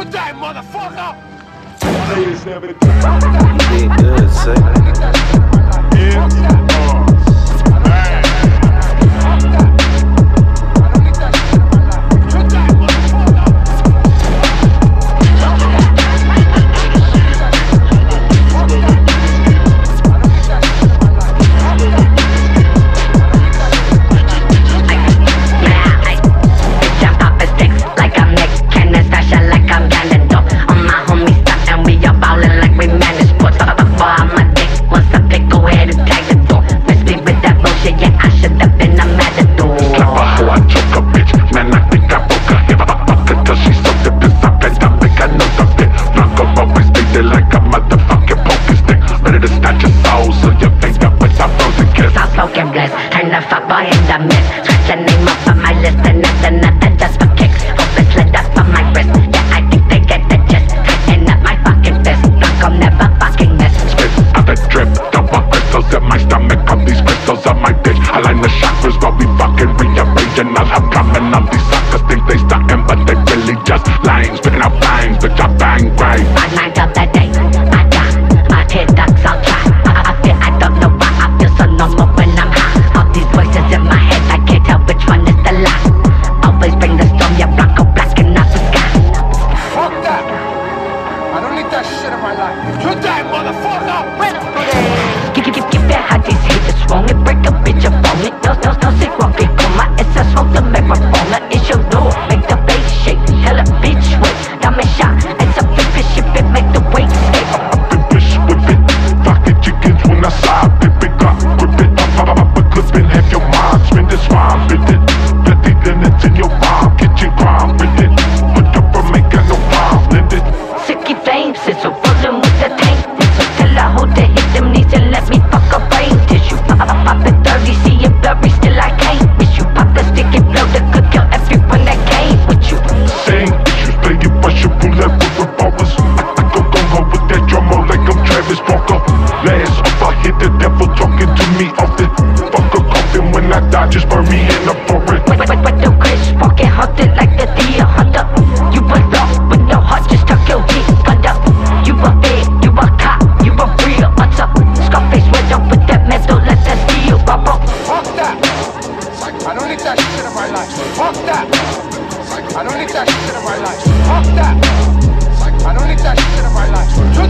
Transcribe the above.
Good day, motherfucker! Ladies never stuck and we all ballin' like we manage sports. Fuck, boy, I'm a dick. Once I pick, go ahead and tag the door. Miss me with that bullshit, yeah, I should've been a matador. Slap her hoe, I choke a bitch. Man, I think I broke her hip. Fuck her till she so the piss. I bet I make another fit. Rock her always faded like a motherfucking poker stick. Ready to snatch your soul, so you think that with a frozen kiss. Soft spoken bliss, turn the fuck boy in the mist. Scratch your name off of my list and Have. All these suckers think they stalking, but they really just lying. Spitting out lines, bitch, I bang right. Day. I die. My. I, feel, I don't know why I feel so normal when I'm high. All these voices in my head, I can't tell which one is the lie. Always bring the storm, yeah. Fuck that! I don't need that shit in my life. Good day, motherfucker! Give, give it how these haters a brain that! I don't need that shit in my life. Fuck that! I don't need that shit in my life.